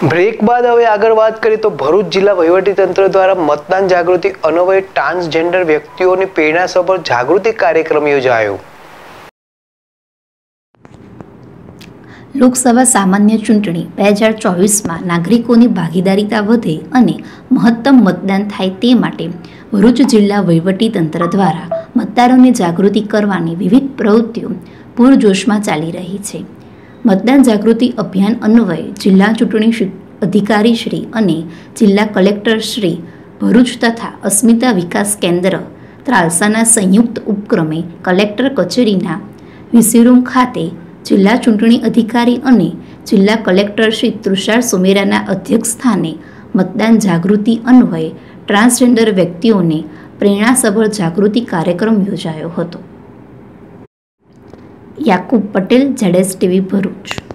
Break બાદ હવે આગળ વાત કરીએ તો ભરૂચ જિલ્લા વહીવટીતંત્ર દ્વારા મતદાન જાગૃતિ, અન્વયે ટ્રાન્સજેન્ડર વ્યક્તિઓની પ્રેરણાસભર જાગૃતિ કાર્યક્રમ યોજાયો. લોકસભા સામાન્ય ચૂંટણી બે હજાર ચોવીસમાં નાગરિકોની ભાગીદારીતા વધે અને મહત્તમ મતદાન થાય તે માટે ભરૂચ જિલ્લા વહીવટીતંત્ર દ્વારા મતદારોને જાગૃતિ કરવાની વિવિધ પ્રવૃત્તિઓ પૂરજોશમાં ચાલી રહી છે. મતદાન જાગૃતિ અભિયાન અન્વયે જિલ્લા ચૂંટણી અધિકારી શ્રી અને જિલ્લા કલેક્ટર શ્રી ભરૂચ તથા અસ્મિતા વિકાસ કેન્દ્ર ત્રાલસાના સંયુક્ત ઉપક્રમે કલેક્ટર કચેરીના વિસીરૂમ ખાતે જિલ્લા ચૂંટણી અધિકારી અને જિલ્લા કલેક્ટર શ્રી તુષાર સુમેરાના અધ્યક્ષસ્થાને મતદાન જાગૃતિ અન્વયે ટ્રાન્સજેન્ડર વ્યક્તિઓને પ્રેરણાસભર જાગૃતિ કાર્યક્રમ યોજાયો હતો. યાકુબ પટેલ જેડેસ ટીવી ભરૂચ.